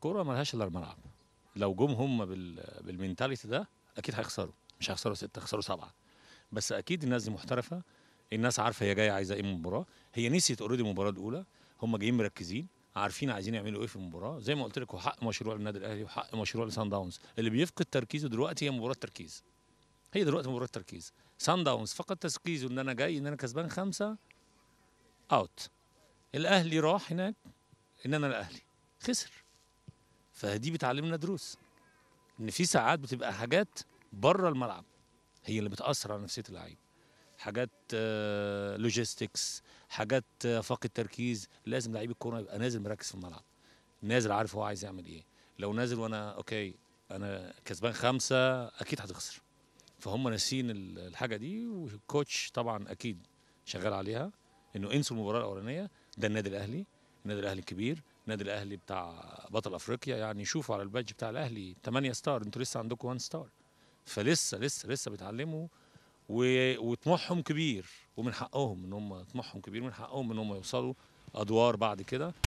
الكوره ملهاش إلا الملعب. لو جم هم بال... بال mentality ده أكيد هيخسروا مش هيخسروا ستة هيخسروا سبعة. بس أكيد الناس دي محترفة الناس عارفة هي جاية عايزة إيه من المباراه هي نسيت already المباراه الأولى هم جايين مركزين عارفين عايزين يعملوا إيه في المباراة. زي ما قلت لك هو حق مشروع للنادي الأهلي وحق مشروع لسان داونز اللي بيفقد تركيزه دلوقتي هي مباراة تركيز هي دلوقتي مباراة تركيز سان داونز فقد تركيزه إن أنا جاي إن أنا كسبان خمسة out الأهلي راح هناك إن أنا الأهلي. خسر. فدي بتعلمنا دروس إن في ساعات بتبقى حاجات بره الملعب هي اللي بتأثر على نفسية اللعيب. حاجات logistics حاجات آه، فقد تركيز لازم لعيب الكورة يبقى نازل مركز في الملعب نازل عارف هو عايز يعمل إيه. لو نازل وأنا okay أنا كسبان خمسة أكيد هتخسر. فهم ناسين ال- الحاجة دي وال coach طبعا أكيد شغال عليها إنه انسوا المباراة الأولانية ده النادي الأهلي النادي الأهلي الكبير النادي الأهلي بتاع بطل أفريقيا يعني شوفوا على ال badge بتاع الأهلي 8 star أنتوا لسه عندكم 1 star فلسه لسه لسه بيتعلموا و... وطموحهم كبير ومن حقهم إن هم طموحهم كبير من حقهم إن هم يوصلوا أدوار بعد كده.